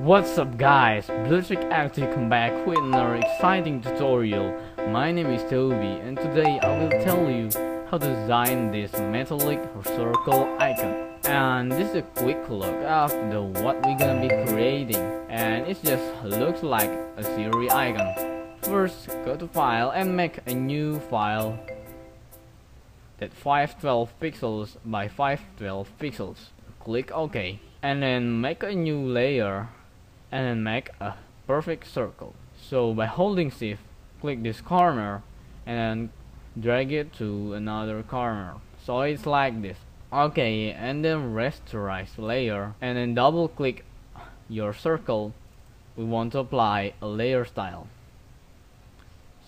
What's up guys, BlueStreak actually come back with another exciting tutorial. My name is Toby and today I will tell you how to design this metallic circle icon. And this is a quick look of the what we're gonna be creating and it just looks like a Siri icon. First go to file and make a new file that 512 pixels by 512 pixels. Click OK and then make a new layer and then make a perfect circle. So by holding shift, click this corner and then drag it to another corner. So it's like this. Okay, and then rasterize layer and then double click your circle. We want to apply a layer style.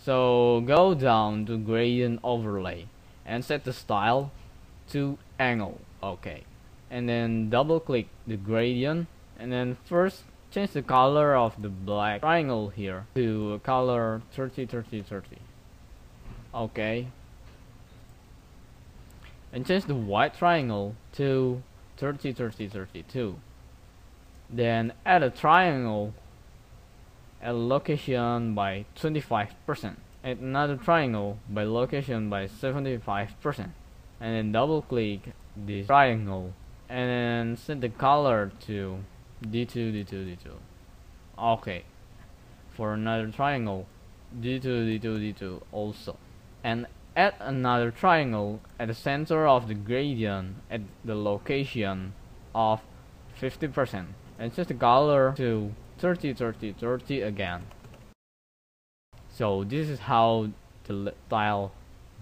So go down to gradient overlay and set the style to angle. Okay. And then double click the gradient and then first change the color of the black triangle here to color 30 30 30 okay. And change the white triangle to 30 30 32 then add a triangle at location by 25% add another triangle by location by 75% and then double click this triangle and then set the color to D2, D2, D2. Okay. For another triangle, D2, D2, D2 also. And add another triangle at the center of the gradient at the location of 50% and set the color to 30, 30, 30 again. So this is how the tile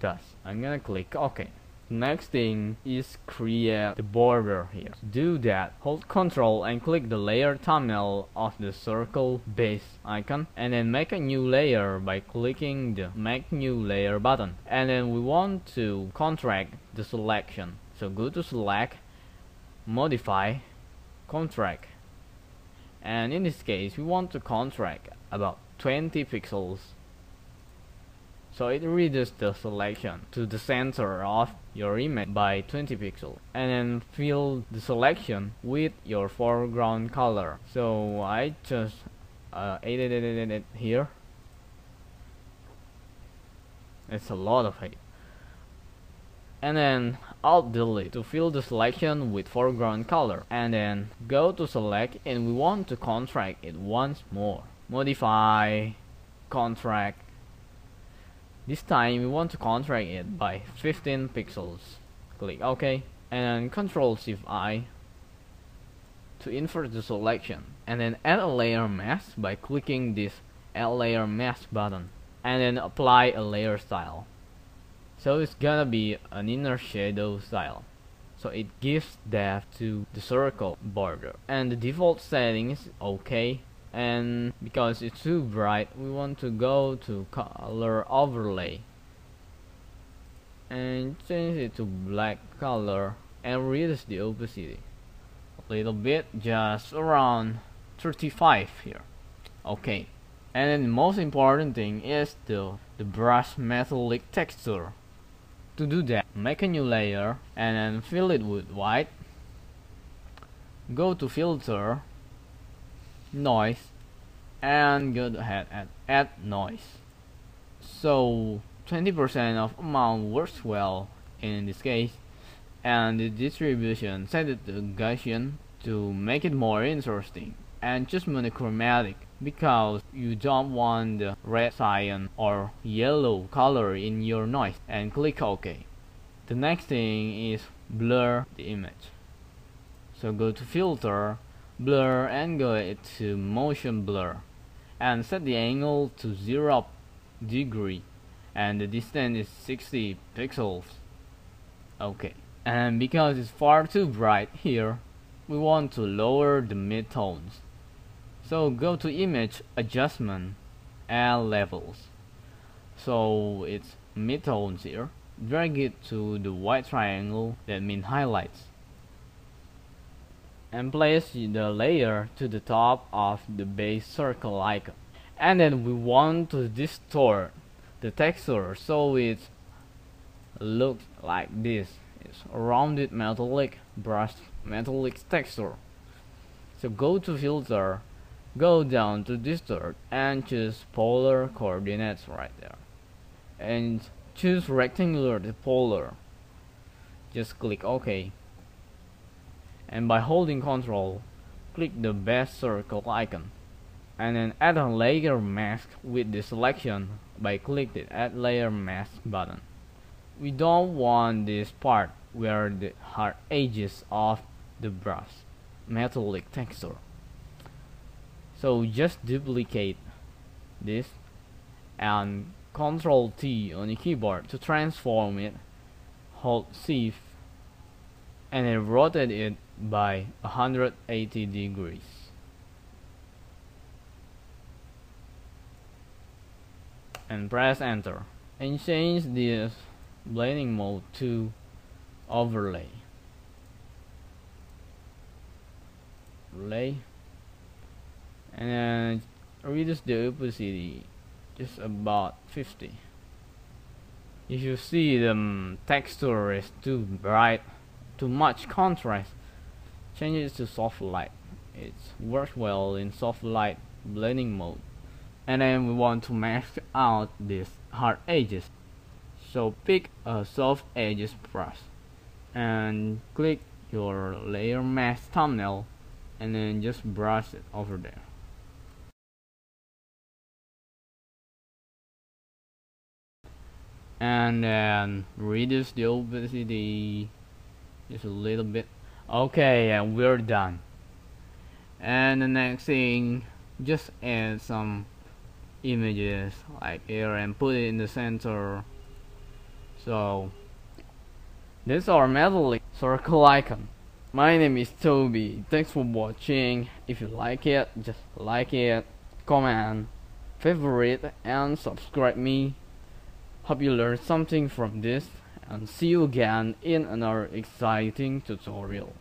does. I'm gonna click OK. Next thing is create the border here. To do that, hold Ctrl and click the layer thumbnail of the circle base icon and then make a new layer by clicking the make new layer button. And then we want to contract the selection. So go to select, modify, contract. And in this case, we want to contract about 20 pixels so it reduces the selection to the center of your image by 20 pixels and then fill the selection with your foreground color. So I just uh, edit it, here. It's a lot of height. And then Alt delete to fill the selection with foreground color. And then go to select and we want to contract it once more. Modify contract this time we want to contract it by 15 pixels. Click OK and Ctrl Shift I to invert the selection and then add a layer mask by clicking this add layer mask button and then apply a layer style. So it's gonna be an inner shadow style. So it gives depth to the circle border and the default setting is OK and because it's too bright we want to go to color overlay. And change it to black color and reduce the opacity. A little bit just around 35 here. Okay. And then the most important thing is the the brush metallic texture. To do that make a new layer and then fill it with white. Go to filter noise and go ahead and add noise so 20% of amount works well in this case and the distribution set it to Gaussian to make it more interesting and just monochromatic because you don't want the red cyan or yellow color in your noise and click OK. The next thing is blur the image. So go to filter blur and go to motion blur and set the angle to 0 degree and the distance is 60 pixels. Okay and because it's far too bright here we want to lower the midtones. So go to image adjustment and levels. So it's midtones here. Drag it to the white triangle that means highlights and place the layer to the top of the base circle icon. And then we want to distort the texture so it looks like this. It's rounded metallic brushed metallic texture. So go to filter go down to distort and choose polar coordinates right there. And choose rectangular to polar. Just click OK and by holding control click the best circle icon and then add a layer mask with the selection by click the add layer mask button. We don't want this part where the hard edges of the brush metallic texture. So just duplicate this and Ctrl T on the keyboard to transform it hold shift and then rotate it by 180 degrees. And press enter. And change this blending mode to overlay. Overlay and then reduce the opacity just about 50 if you see the texture is too bright too much contrast change it to soft light. It works well in soft light blending mode. And then we want to mask out these hard edges. So pick a soft edges brush and click your layer mask thumbnail and then just brush it over there. And then reduce the opacity just a little bit okay and we're done. And the next thing just add some images like here and put it in the center. So this is our metallic circle icon. My name is Toby. Thanks for watching. If you like it just like it comment favorite and subscribe me. Hope you learned something from this and see you again in another exciting tutorial